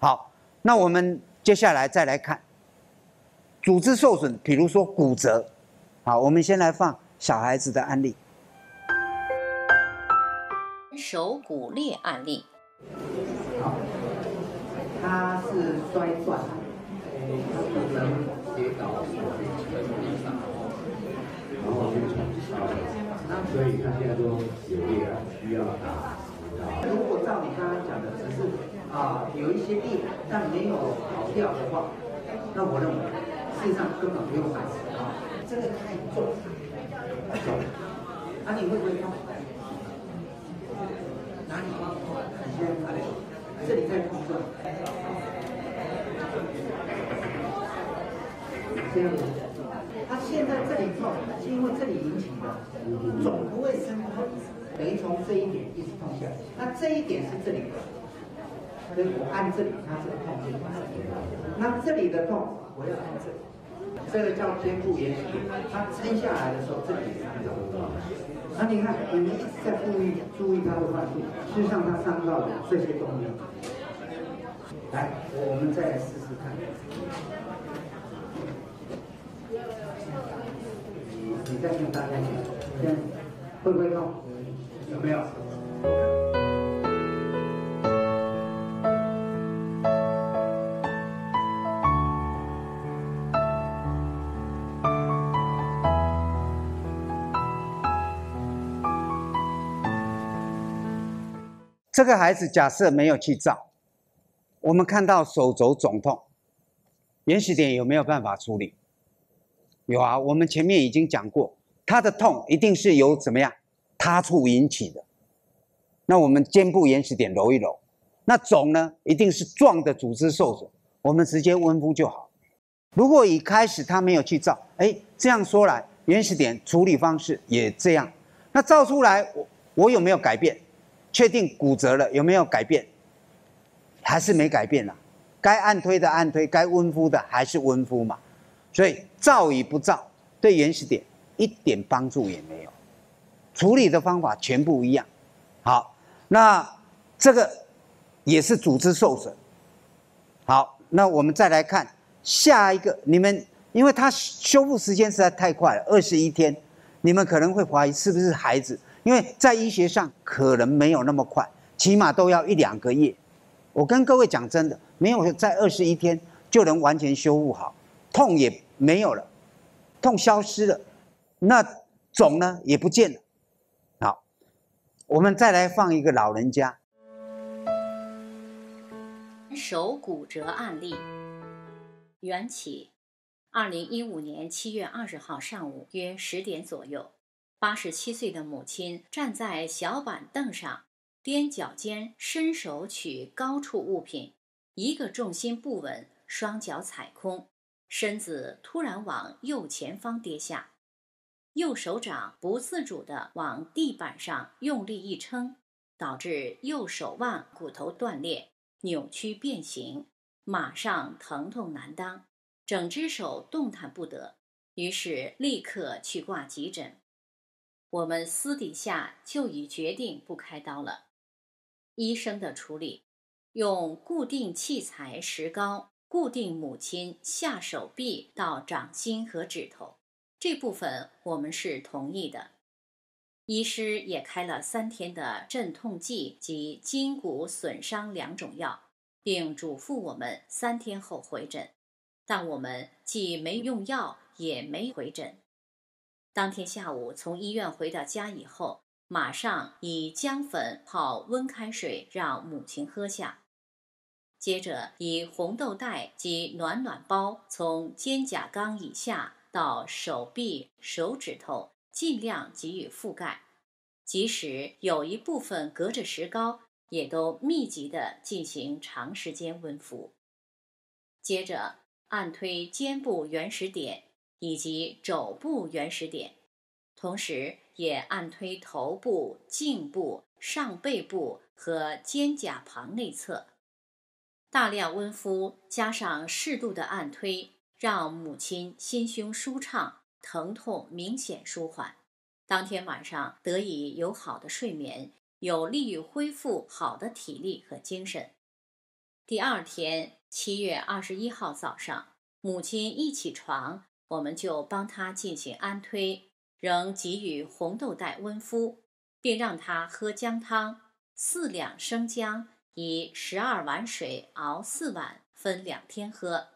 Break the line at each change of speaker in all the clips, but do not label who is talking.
好，那我们接下来再来看组织受损，比如说骨折。好，我们先来放小孩子的案例。
手骨裂案例。
好，他是摔断，呃，他可能跌倒，跟地上，然后就重那所以他现在都有裂了，需要打。如果照你刚刚讲的，只是啊有一些裂，但没有跑掉的话，那我认为事实上根本不用买啊，这个太重，太重。啊，你会不会痛？哪里痛？你先哪里？这里在痛是吧？这样子。他现在这里痛，是因为这里引起的，总不会生痛，等于从这一点一直痛下来。那这一点是这里的，所以我按这里，它这个痛就来了。那这里的痛，我要按这里，这个叫肩部延迟。它撑下来的时候，这里也是痛。那你看，你们一直在注意注意它的患处，实上它伤到了这些动力。来，我们再来试试看。你你再跟大家讲，先会不会痛？有没有？
这个孩子假设没有去照，我们看到手肘肿痛，原始点有没有办法处理？有啊，我们前面已经讲过，他的痛一定是由怎么样他处引起的。那我们肩部原始点揉一揉，那肿呢，一定是撞的组织受损，我们直接温敷就好。如果一开始他没有去照，哎，这样说来，原始点处理方式也这样，那照出来我我有没有改变？确定骨折了有没有改变？还是没改变啊？该按推的按推，该温敷的还是温敷嘛。所以照与不照，对原始点一点帮助也没有。处理的方法全部一样。好，那这个也是组织受损。好，那我们再来看下一个，你们因为它修复时间实在太快了，二十一天，你们可能会怀疑是不是孩子。因为在医学上可能没有那么快，起码都要一两个月。我跟各位讲真的，没有在二十一天就能完全修复好，痛也没有了，痛消失了，那肿呢也不见了。好，我们再来放一个老人家
手骨折案例，缘起，二零一五年七月二十号上午约十点左右。八十七岁的母亲站在小板凳上，踮脚尖伸手取高处物品，一个重心不稳，双脚踩空，身子突然往右前方跌下，右手掌不自主地往地板上用力一撑，导致右手腕骨头断裂、扭曲变形，马上疼痛难当，整只手动弹不得，于是立刻去挂急诊。我们私底下就已决定不开刀了。医生的处理，用固定器材石膏固定母亲下手臂到掌心和指头，这部分我们是同意的。医师也开了三天的镇痛剂及筋骨损伤两种药，并嘱咐我们三天后回诊。但我们既没用药，也没回诊。当天下午从医院回到家以后，马上以姜粉泡温开水让母亲喝下，接着以红豆袋及暖暖包从肩胛冈以下到手臂、手指头尽量给予覆盖，即使有一部分隔着石膏，也都密集的进行长时间温敷。接着按推肩部原始点。以及肘部原始点，同时也按推头部、颈部、上背部和肩胛旁内侧，大量温敷加上适度的按推，让母亲心胸舒畅，疼痛明显舒缓。当天晚上得以有好的睡眠，有利于恢复好的体力和精神。第二天，七月二十一号早上，母亲一起床，我们就帮他进行安推，仍给予红豆袋温敷，并让他喝姜汤，四两生姜以十二碗水熬四碗，分两天喝。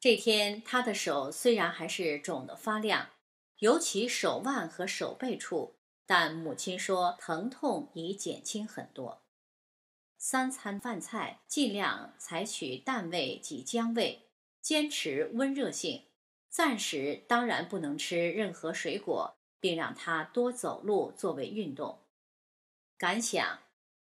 这天，他的手虽然还是肿得发亮，尤其手腕和手背处，但母亲说疼痛已减轻很多。三餐饭菜尽量采取淡味及姜味，坚持温热性。暂时当然不能吃任何水果，并让他多走路作为运动。感想：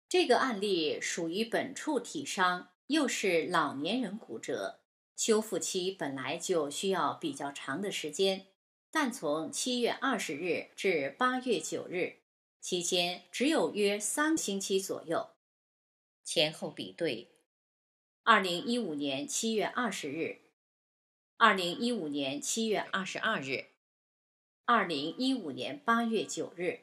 这个案例属于本处体伤，又是老年人骨折，修复期本来就需要比较长的时间，但从七月二十日至八月九日期间，只有约三星期左右。前后比对：二零一五年七月二十日，二零一五年七月二十二日，二零一五年八月九日。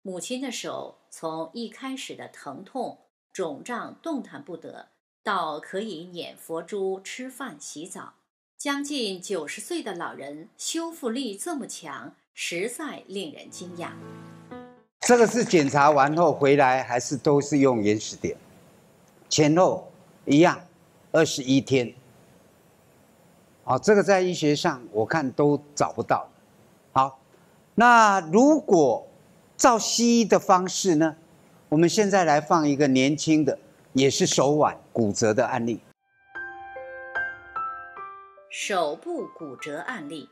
母亲的手从一开始的疼痛、肿胀、动弹不得，到可以捻佛珠、吃饭、洗澡，将近九十岁的老人修复力这么强，实在令人惊讶。
这个是检查完后回来，还是都是用原始点？前后一样，二十一天。好，这个在医学上我看都找不到。好，那如果照西医的方式呢？我们现在来放一个年轻的，也是手腕骨折的案例。
手部骨折案例。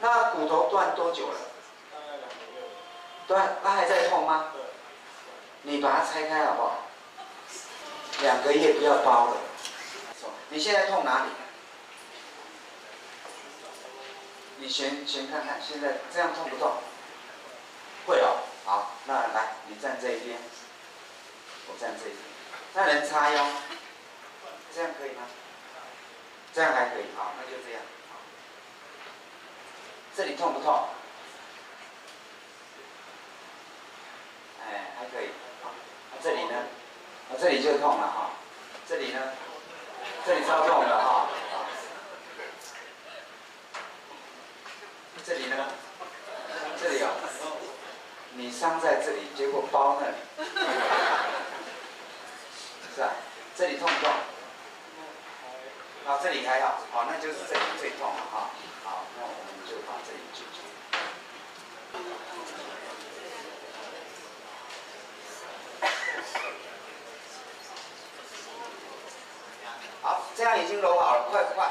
那骨头断多久了？大概两个月。断，他还在痛吗？你把它拆开好不好？两个月不要包了。你现在痛哪里？你先先看看，现在这样痛不痛？会哦。好，那来，你站这一边，我站这一边。那能插腰？这样可以吗？这样还可以。好，那就这样。这里痛不痛？哎，还可以。这里呢？啊，这里就痛了哈。这里呢？这里超痛的哈。这里呢？这里啊。你伤在这里，结果包那里。是啊，这里痛不痛？啊，这里还好，好，那就是这里最痛了哈。好，那我们就把这里解决。好，这样已经揉好了，快不快？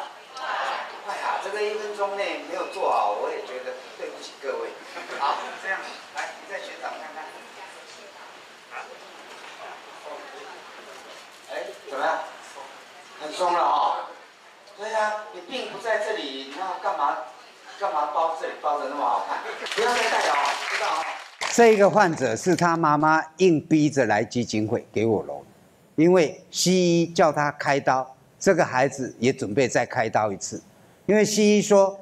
快啊！这个一分钟内没有做好，我也觉得对不起各位。好，这样，来，你再旋转看看。哎，怎么样？很松了哈。对呀，你病不在这里，那干嘛干嘛包这里包的那么好看？不要再戴了啊，知道啊？这个患者是他妈妈硬逼着来基金会给我揉，因为西医叫他开刀。这个孩子也准备再开刀一次，因为西医说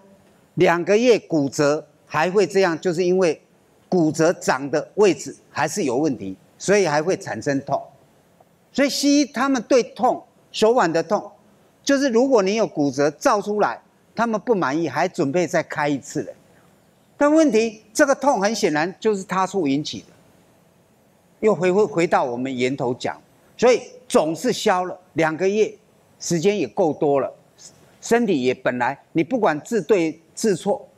两个月骨折还会这样，就是因为骨折长的位置还是有问题，所以还会产生痛。所以西医他们对痛手腕的痛，就是如果你有骨折照出来，他们不满意，还准备再开一次嘞。但问题这个痛很显然就是他处引起的，又回回回到我们源头讲，所以总是消了两个月。时间也够多了，身体也本来你不管治对治错，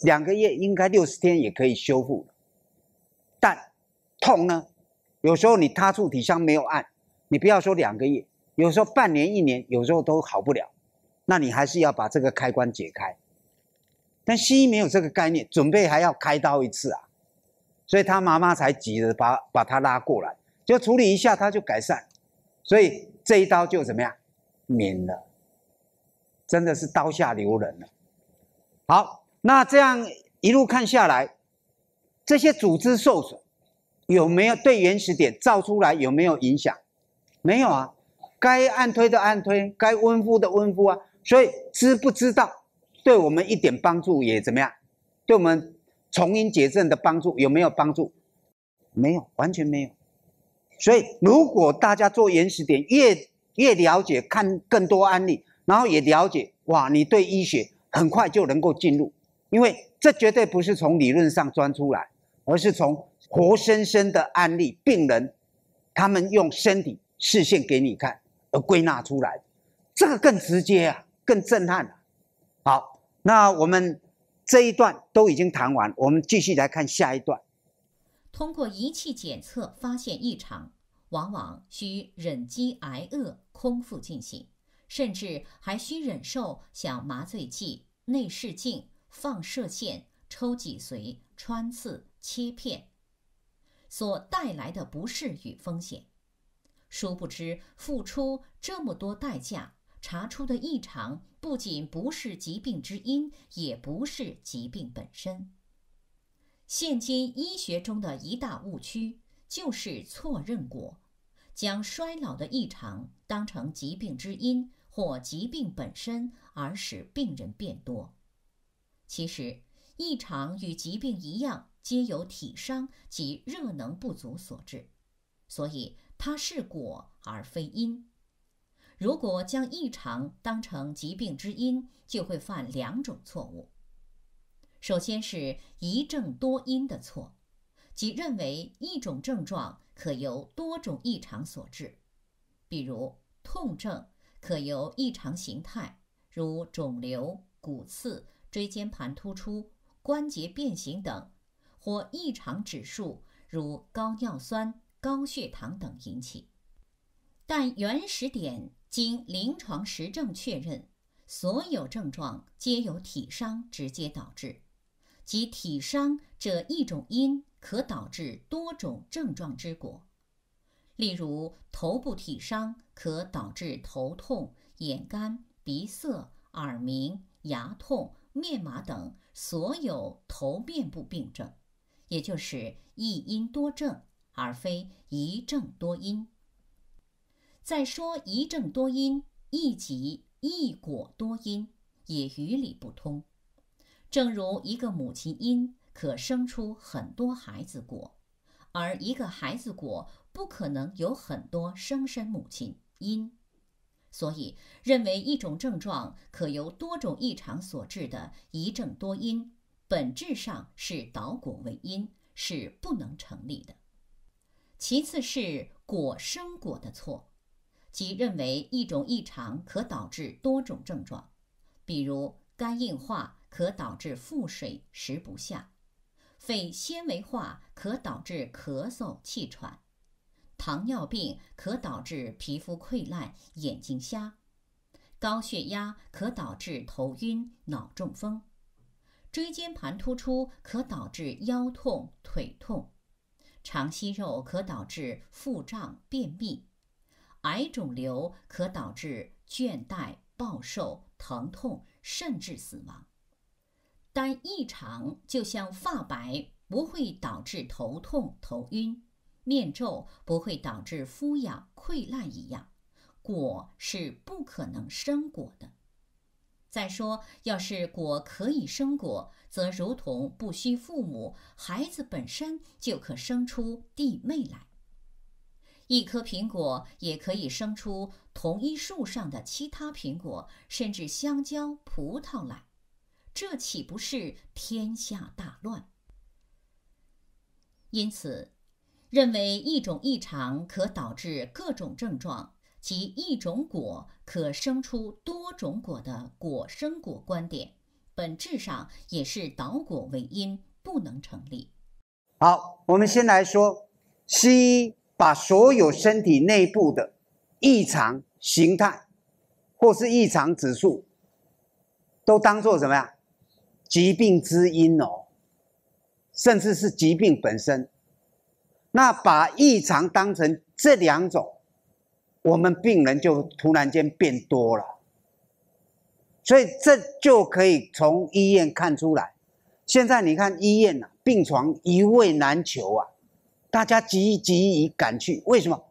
两个月应该六十天也可以修复但痛呢？有时候你他处体箱没有按，你不要说两个月，有时候半年一年，有时候都好不了。那你还是要把这个开关解开。但西医没有这个概念，准备还要开刀一次啊，所以他妈妈才急着把把他拉过来，就处理一下他就改善，所以这一刀就怎么样？免了，真的是刀下留人了。好，那这样一路看下来，这些组织受损有没有对原始点造出来有没有影响？没有啊，该按推的按推，该温敷的温敷啊。所以知不知道对我们一点帮助也怎么样？对我们重因解症的帮助有没有帮助？没有，完全没有。所以，如果大家做原始点越越了解，看更多案例，然后也了解，哇，你对医学很快就能够进入，因为这绝对不是从理论上钻出来，而是从活生生的案例病人，他们用身体视线给你看而归纳出来，这个更直接啊，更震撼啊。好，那我们这一段都已经谈完，我们继续来看下一段。
通过仪器检测发现异常，往往需忍饥挨饿、空腹进行，甚至还需忍受像麻醉剂、内视镜、放射线、抽脊髓、穿刺、切片所带来的不适与风险。殊不知，付出这么多代价，查出的异常不仅不是疾病之因，也不是疾病本身。现今医学中的一大误区就是错认果，将衰老的异常当成疾病之因或疾病本身，而使病人变多。其实，异常与疾病一样，皆由体伤及热能不足所致，所以它是果而非因。如果将异常当成疾病之因，就会犯两种错误。首先是一症多因的错，即认为一种症状可由多种异常所致，比如痛症可由异常形态，如肿瘤、骨刺、椎间盘突出、关节变形等，或异常指数，如高尿酸、高血糖等引起。但原始点经临床实证确认，所有症状皆由体伤直接导致。即体伤这一种因，可导致多种症状之果。例如，头部体伤可导致头痛、眼干、鼻塞、耳鸣、牙痛、面麻等所有头面部病症，也就是一因多症，而非一症多因。再说一症多因，亦即一果多因，也于理不通。正如一个母亲因可生出很多孩子果，而一个孩子果不可能有很多生身母亲因，所以认为一种症状可由多种异常所致的一症多因，本质上是导果为因，是不能成立的。其次是果生果的错，即认为一种异常可导致多种症状，比如肝硬化。可导致腹水食不下，肺纤维化可导致咳嗽气喘，糖尿病可导致皮肤溃烂、眼睛瞎，高血压可导致头晕、脑中风，椎间盘突出可导致腰痛、腿痛，肠息肉可导致腹胀、便秘，癌肿瘤可导致倦怠、暴瘦、疼痛，甚至死亡。但异常就像发白不会导致头痛头晕，面皱不会导致肤痒溃烂一样，果是不可能生果的。再说，要是果可以生果，则如同不需父母，孩子本身就可生出弟妹来。一颗苹果也可以生出同一树上的其他苹果，甚至香蕉、葡萄来。这岂不是天下大乱？因此，认为一种异常可导致各种症状，即一种果可生出多种果的果生果观点，本质上也是倒果为因，不能成立。
好，我们先来说，西医把所有身体内部的异常形态或是异常指数，都当做什么呀？疾病之因哦，甚至是疾病本身。那把异常当成这两种，我们病人就突然间变多了。所以这就可以从医院看出来。现在你看医院呐，病床一位难求啊，大家急急于赶去。为什么？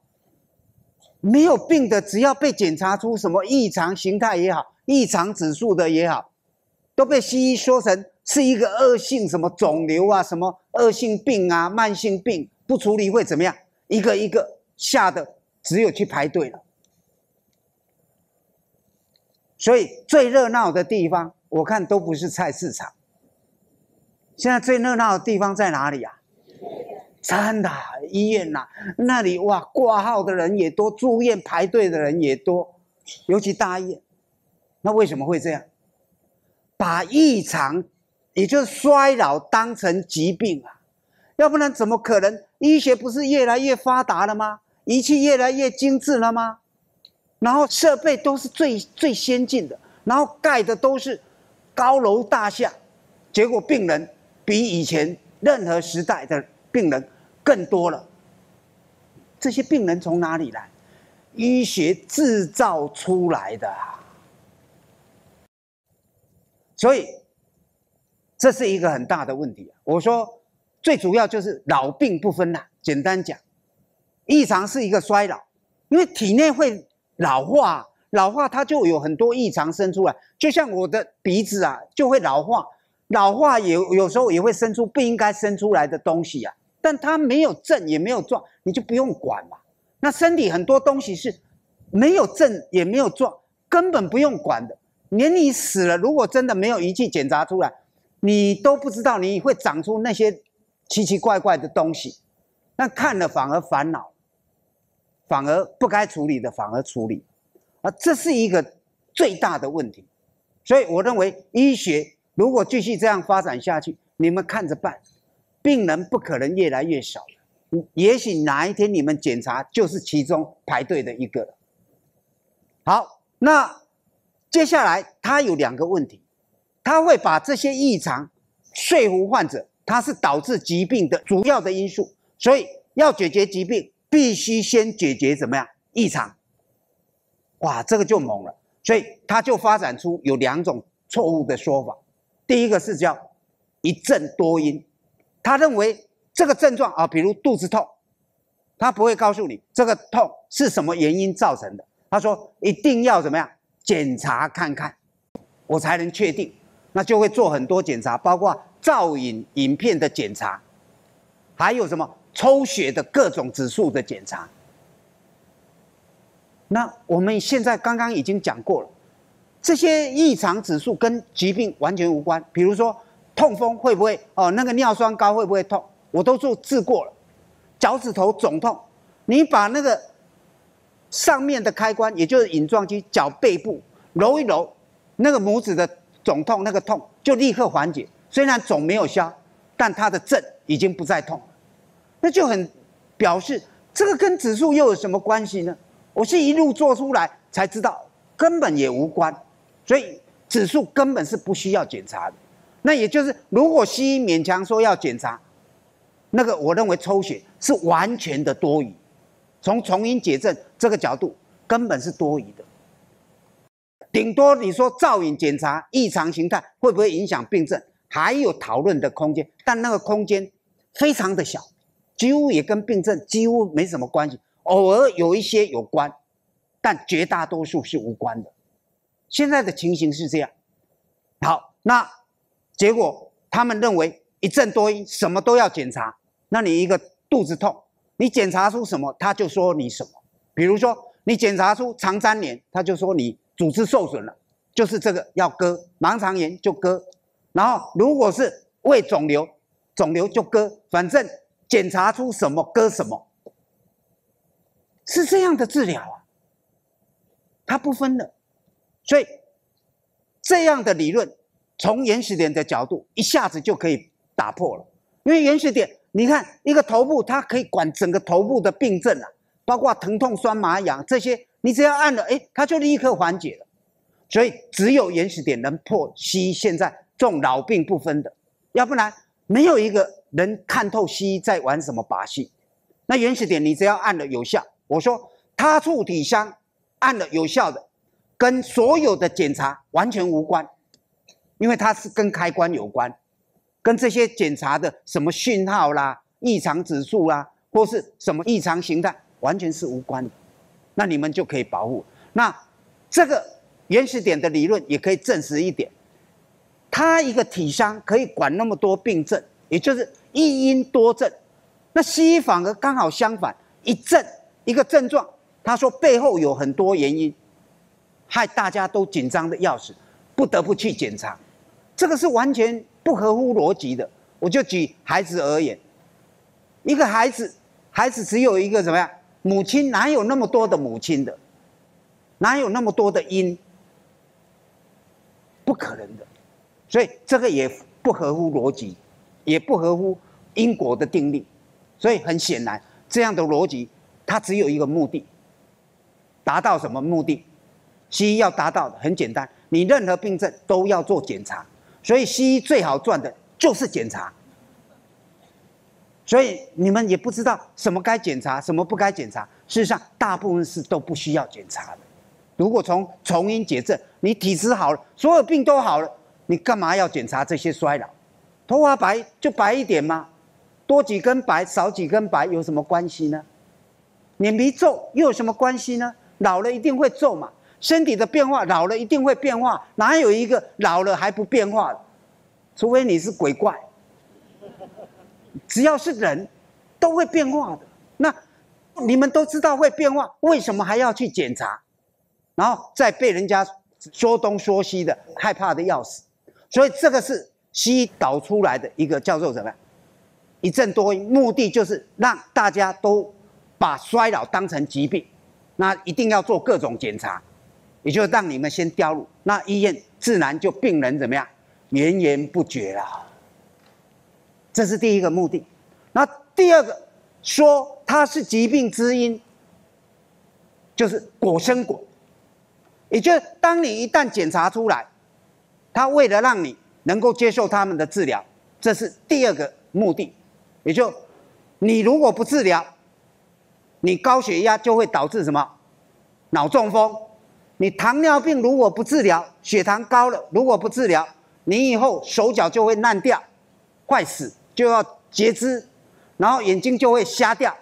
没有病的，只要被检查出什么异常形态也好，异常指数的也好。都被西医说成是一个恶性什么肿瘤啊，什么恶性病啊，慢性病不处理会怎么样？一个一个吓得只有去排队了。所以最热闹的地方，我看都不是菜市场。现在最热闹的地方在哪里啊？真的，医院呐，那里哇，挂号的人也多，住院排队的人也多，尤其大医院。那为什么会这样？把异常，也就是衰老当成疾病啊？要不然怎么可能？医学不是越来越发达了吗？仪器越来越精致了吗？然后设备都是最最先进的，然后盖的都是高楼大厦，结果病人比以前任何时代的病人更多了。这些病人从哪里来？医学制造出来的。所以这是一个很大的问题。我说最主要就是老病不分啦。简单讲，异常是一个衰老，因为体内会。老化，老化它就有很多异常生出来，就像我的鼻子啊，就会老化，老化也有时候也会生出不应该生出来的东西啊。但它没有症也没有状，你就不用管嘛。那身体很多东西是没有症也没有状，根本不用管的。连你死了，如果真的没有仪器检查出来，你都不知道你会长出那些奇奇怪怪的东西，那看了反而烦恼。反而不该处理的反而处理，啊，这是一个最大的问题。所以我认为医学如果继续这样发展下去，你们看着办，病人不可能越来越少也许哪一天你们检查就是其中排队的一个。好，那接下来他有两个问题，他会把这些异常说服患者，它是导致疾病的主要的因素，所以要解决疾病。必须先解决怎么样异常？哇，这个就猛了，所以他就发展出有两种错误的说法。第一个是叫一症多因，他认为这个症状啊，比如肚子痛，他不会告诉你这个痛是什么原因造成的。他说一定要怎么样检查看看，我才能确定。那就会做很多检查，包括造影影片的检查，还有什么？抽血的各种指数的检查，那我们现在刚刚已经讲过了，这些异常指数跟疾病完全无关。比如说痛风会不会哦，那个尿酸高会不会痛？我都做治过了。脚趾头肿痛，你把那个上面的开关，也就是隐状肌脚背部揉一揉，那个拇指的肿痛那个痛就立刻缓解。虽然肿没有消，但它的症已经不再痛。那就很表示这个跟指数又有什么关系呢？我是一路做出来才知道，根本也无关，所以指数根本是不需要检查的。那也就是，如果西医勉强说要检查，那个我认为抽血是完全的多余。从重因解症这个角度，根本是多余的。顶多你说造影检查异常形态会不会影响病症，还有讨论的空间，但那个空间非常的小。几乎也跟病症几乎没什么关系，偶尔有一些有关，但绝大多数是无关的。现在的情形是这样。好，那结果他们认为一症多因，什么都要检查。那你一个肚子痛，你检查出什么，他就说你什么。比如说你检查出肠粘连，他就说你组织受损了，就是这个要割；盲肠炎就割。然后如果是胃肿瘤，肿瘤就割，反正。检查出什么割什么，是这样的治疗啊，它不分的，所以这样的理论从原始点的角度一下子就可以打破了。因为原始点，你看一个头部，它可以管整个头部的病症啊，包括疼痛、酸麻痒这些，你只要按了，哎，它就立刻缓解了。所以只有原始点能破西医现在这种老病不分的，要不然没有一个。能看透西医在玩什么把戏？那原始点你只要按了有效，我说他处体香按了有效的，跟所有的检查完全无关，因为它是跟开关有关，跟这些检查的什么讯号啦、异常指数啦，或是什么异常形态，完全是无关的。那你们就可以保护。那这个原始点的理论也可以证实一点，它一个体香可以管那么多病症，也就是。一因多症，那西医反而刚好相反，一症一个症状，他说背后有很多原因，害大家都紧张的要死，不得不去检查，这个是完全不合乎逻辑的。我就举孩子而言，一个孩子，孩子只有一个怎么样？母亲哪有那么多的母亲的？哪有那么多的因？不可能的，所以这个也不合乎逻辑，也不合乎因果的定律。所以很显然，这样的逻辑它只有一个目的，达到什么目的？西医要达到的很简单，你任何病症都要做检查，所以西医最好赚的就是检查。所以你们也不知道什么该检查，什么不该检查。事实上，大部分是都不需要检查的。如果从从因解症，你体质好了，所有病都好了，你干嘛要检查这些衰老？头发白就白一点吗？多几根白，少几根白有什么关系呢？脸皮皱又有什么关系呢？老了一定会皱嘛。身体的变化，老了一定会变化，哪有一个老了还不变化的？除非你是鬼怪。只要是人，都会变化的。那你们都知道会变化，为什么还要去检查？然后再被人家说东说西的，害怕的要死。所以这个是西医导出来的一个叫做什么？一症多因，目的就是让大家都把衰老当成疾病，那一定要做各种检查，也就让你们先掉入，那医院自然就病人怎么样，源源不绝了。这是第一个目的。那第二个说它是疾病之因，就是果生果。也就当你一旦检查出来，他为了让你能够接受他们的治疗，这是第二个目的。也就你如果不治疗，你高血压就会导致什么？脑中风。你糖尿病如果不治疗，血糖高了，如果不治疗，你以后手脚就会烂掉，坏死，就要截肢，然后眼睛就会瞎掉。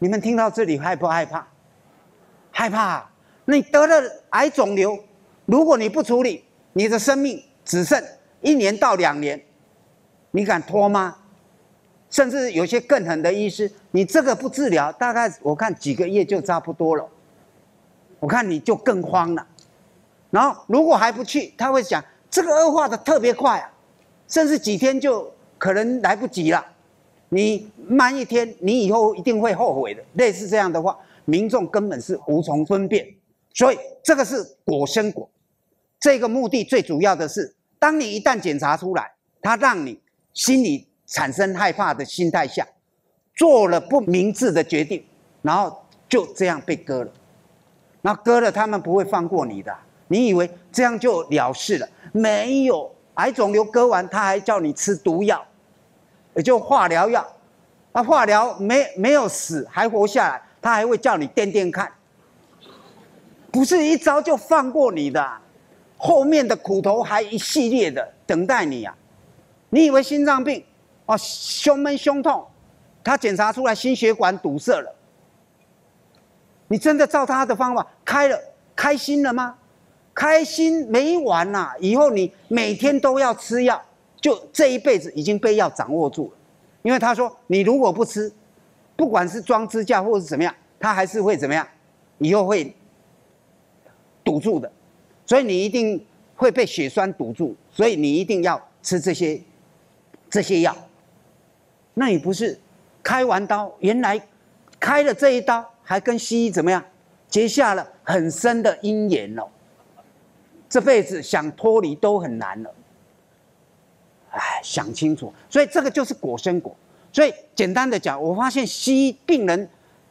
你们听到这里害不害怕？害怕。啊你得了癌肿瘤，如果你不处理，你的生命只剩一年到两年，你敢拖吗？甚至有些更狠的医师，你这个不治疗，大概我看几个月就差不多了。我看你就更慌了。然后如果还不去，他会讲这个恶化的特别快啊，甚至几天就可能来不及了。你慢一天，你以后一定会后悔的。类似这样的话，民众根本是无从分辨。所以这个是果生果，这个目的最主要的是，当你一旦检查出来，它让你心里产生害怕的心态下，做了不明智的决定，然后就这样被割了。那割了，他们不会放过你的。你以为这样就了事了？没有，癌肿瘤割完，他还叫你吃毒药，也就化疗药。那化疗没没有死，还活下来，他还会叫你掂掂看。不是一招就放过你的，后面的苦头还一系列的等待你啊！你以为心脏病，哦，胸闷胸痛，他检查出来心血管堵塞了，你真的照他的方法开了，开心了吗？开心没完呐！以后你每天都要吃药，就这一辈子已经被药掌握住了，因为他说你如果不吃，不管是装支架或是怎么样，他还是会怎么样，以后会。堵住的，所以你一定会被血栓堵住，所以你一定要吃这些这些药。那你不是开完刀，原来开了这一刀，还跟西医怎么样结下了很深的因缘了，这辈子想脱离都很难了。哎，想清楚，所以这个就是果生果。所以简单的讲，我发现西医病人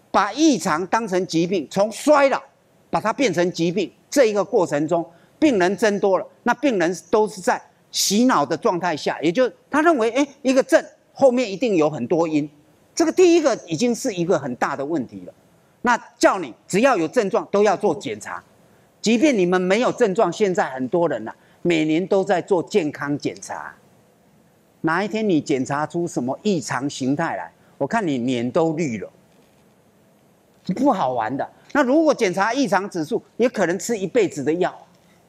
把异常当成疾病，从衰老把它变成疾病。这一个过程中，病人增多了，那病人都是在洗脑的状态下，也就他认为，哎，一个症后面一定有很多因，这个第一个已经是一个很大的问题了。那叫你只要有症状都要做检查，即便你们没有症状，现在很多人呢，每年都在做健康检查。哪一天你检查出什么异常形态来，我看你脸都绿了，不好玩的。那如果检查异常指数，也可能吃一辈子的药，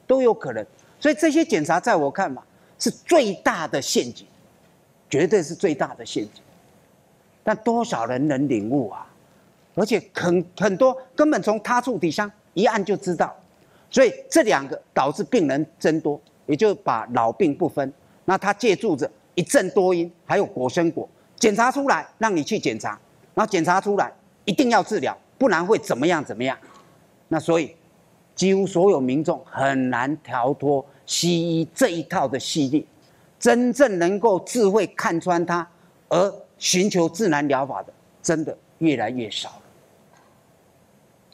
都有可能。所以这些检查在我看嘛，是最大的陷阱，绝对是最大的陷阱。但多少人能领悟啊？而且很很多根本从他处底下一按就知道，所以这两个导致病人增多，也就把老病不分。那他借助着一阵多因，还有果生果，检查出来让你去检查，然后检查出来一定要治疗，不然会怎么样怎么样？那所以几乎所有民众很难逃脱西医这一套的系列，真正能够智慧看穿它而寻求自然疗法的，真的越来越少。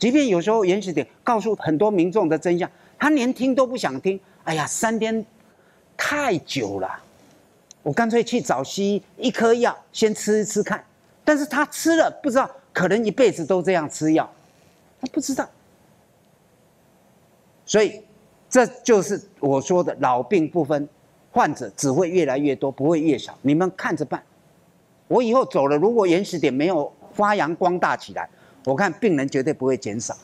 即便有时候原始点告诉很多民众的真相，他连听都不想听。哎呀，三天太久了，我干脆去找西医，一颗药先吃一吃看。但是他吃了不知道，可能一辈子都这样吃药，他不知道。所以这就是我说的老病不分，患者只会越来越多，不会越少。你们看着办。我以后走了，如果原始点没有发扬光大起来，我看病人绝对不会减少。